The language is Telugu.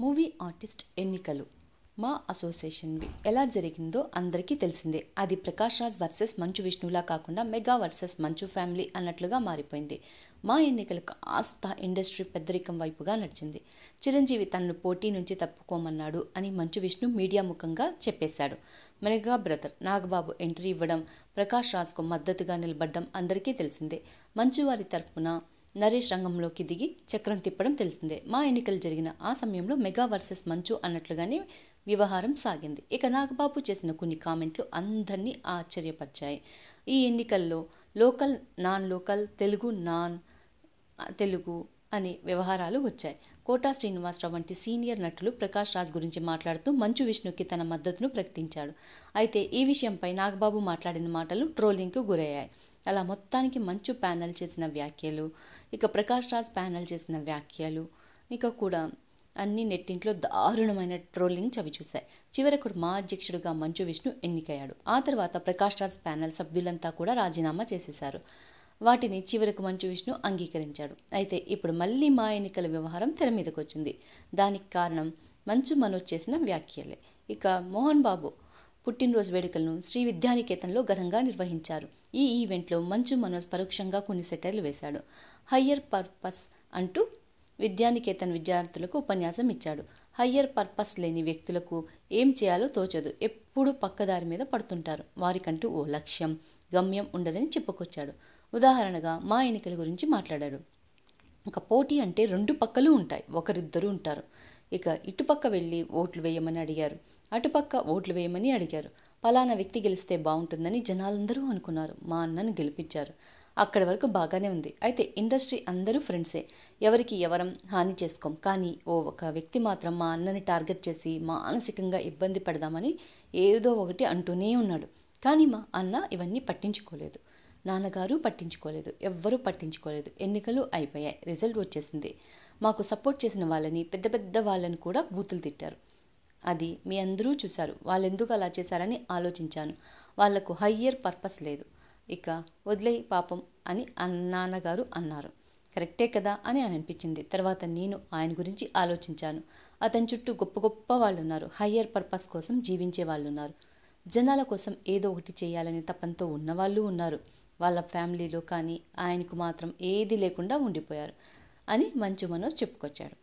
మూవీ ఆర్టిస్ట్ ఎన్నికలు. మా అసోసియేషన్వి ఎలా జరిగిందో అందరికీ తెలిసిందే. అది ప్రకాష్ రాజ్ వర్సెస్ మంచు విష్ణులా కాకుండా మెగా వర్సెస్ మంచు ఫ్యామిలీ అన్నట్లుగా మారిపోయింది. మా ఎన్నికలు కాస్త ఇండస్ట్రీ పెద్దరికం వైపుగా నడిచింది. చిరంజీవి తనను పోటీ నుంచి తప్పుకోమన్నాడు అని మంచు విష్ణు మీడియా ముఖంగా చెప్పేశాడు. మెగా బ్రదర్ నాగబాబు ఎంట్రీ ఇవ్వడం ప్రకాష్ రాజ్కు మద్దతుగా నిలబడ్డం అందరికీ తెలిసిందే. మంచు వారి తరఫున నరేష్ రంగంలోకి దిగి చక్రం తిప్పడం తెలిసిందే. మా ఎన్నికలు జరిగిన ఆ సమయంలో మెగా వర్సెస్ మంచు అన్నట్లుగానే వ్యవహారం సాగింది. ఇక నాగబాబు చేసిన కొన్ని కామెంట్లు అందరినీ ఆశ్చర్యపరిచాయి. ఈ ఎన్నికల్లో local non local Telugu non Telugu అనే వ్యవహారాలు వచ్చాయి. కోటా శ్రీనివాసరావు వంటి సీనియర్ నటులు ప్రకాష్ రాజ్ గురించి మాట్లాడుతూ మంచు విష్ణుకి తన మద్దతును ప్రకటించాడు. అయితే ఈ విషయంపై నాగబాబు మాట్లాడిన మాటలు ట్రోలింగ్కు గురయ్యాయి. అలా మొత్తానికి మంచు ప్యానల్ చేసిన వ్యాఖ్యలు ఇక ప్రకాష్ రాజ్ ప్యానల్ చేసిన వ్యాఖ్యలు ఇక కూడా అన్ని నెట్టింట్లో దారుణమైన ట్రోలింగ్ చవిచూశాయి చివరకు మా అధ్యక్షుడిగా మంచు విష్ణు ఎన్నికయ్యాడు. ఆ తర్వాత ప్రకాష్ రాజ్ ప్యానల్ సభ్యులంతా కూడా రాజీనామా చేసేశారు. వాటిని చివరకు మంచు విష్ణు అంగీకరించాడు. అయితే ఇప్పుడు మళ్ళీ మా ఎన్నికల వ్యవహారం తెర మీదకి వచ్చింది దానికి కారణం మంచు మనోజ్ చేసిన వ్యాఖ్యలే. ఇక మోహన్ బాబు పుట్టినరోజు వేడుకలను శ్రీ విద్యానికేతన్లో ఘనంగా నిర్వహించారు. ఈ ఈవెంట్లో మంచు మనోజ్ పరోక్షంగా కొన్ని సెటర్లు వేశాడు. హయ్యర్ పర్పస్ అంటూ విద్యానికేతన్ విద్యార్థులకు ఉపన్యాసం ఇచ్చాడు. హయ్యర్ పర్పస్ లేని వ్యక్తులకు ఏం చేయాలో తోచదు. ఎప్పుడూ పక్కదారి మీద పడుతుంటారు. వారికంటూ ఓ లక్ష్యం గమ్యం ఉండదని చెప్పుకొచ్చాడు. ఉదాహరణగా మా ఎన్నికల గురించి మాట్లాడాడు. ఒక పోటీ అంటే రెండు పక్కలు ఉంటాయి. ఒకరిద్దరు ఉంటారు. ఇక ఇటుపక్క వెళ్ళి ఓట్లు వేయమని అడిగారు. అటుపక్క ఓట్లు వేయమని అడిగారు. పలానా వ్యక్తి గెలిస్తే బాగుంటుందని జనాలందరూ అనుకున్నారు. మా అన్నను గెలిపించారు. అక్కడి వరకు బాగానే ఉంది. అయితే ఇండస్ట్రీ అందరూ ఫ్రెండ్సే. ఎవరికి ఎవరం హాని చేసుకోం. కానీ ఓ ఒక వ్యక్తి మాత్రం మా అన్నని టార్గెట్ చేసి మానసికంగా ఇబ్బంది పెడదామని ఏదో ఒకటి అంటూనే ఉన్నాడు. కానీ మా అన్న ఇవన్నీ పట్టించుకోలేదు. నాన్నగారు పట్టించుకోలేదు. ఎవ్వరూ పట్టించుకోలేదు. ఎన్నికలు అయిపోయాయి. రిజల్ట్ వచ్చేసింది. మాకు సపోర్ట్ చేసిన వాళ్ళని పెద్ద పెద్ద వాళ్ళని కూడా బూతులు తిట్టారు. అది మీ అందరూ చూశారు. వాళ్ళెందుకు అలా చేశారని ఆలోచించాను. వాళ్ళకు హయ్యర్ పర్పస్ లేదు. ఇక వదిలే పాపం అని నాన్నగారు అన్నారు. కరెక్టే కదా అని అని అనిపించింది. తర్వాత నేను ఆయన గురించి ఆలోచించాను. అతని చుట్టూ గొప్ప గొప్ప వాళ్ళు ఉన్నారు హయ్యర్ పర్పస్ కోసం జీవించే వాళ్ళు ఉన్నారు జనాల కోసం ఏదో ఒకటి చేయాలనే తపంతో ఉన్నవాళ్ళు ఉన్నారు. వాళ్ళ ఫ్యామిలీలో కానీ ఆయనకు మాత్రం ఏది లేకుండా ఉండిపోయారు అని మంచు మనోజ్ చెప్పుకొచ్చాడు.